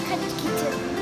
makan kita. Sushi!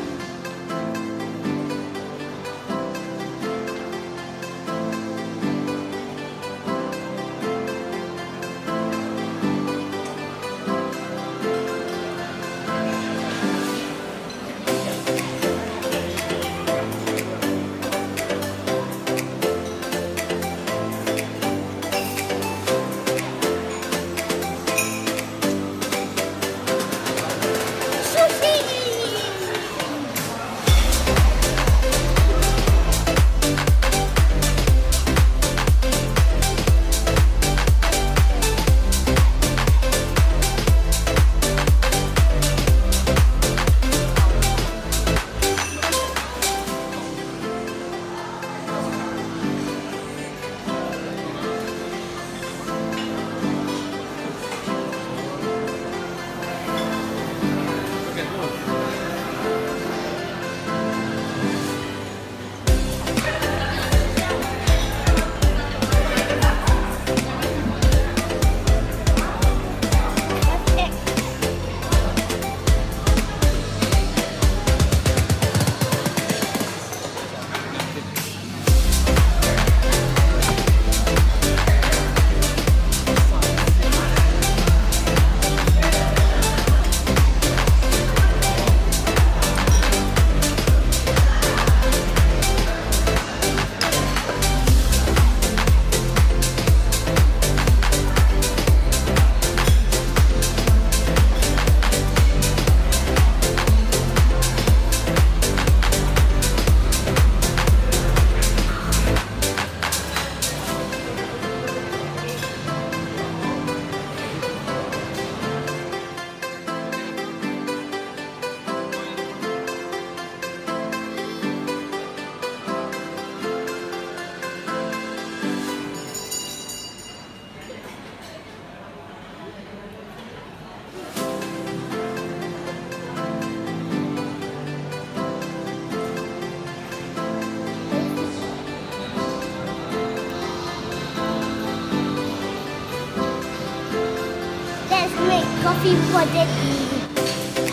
Let's make coffee for the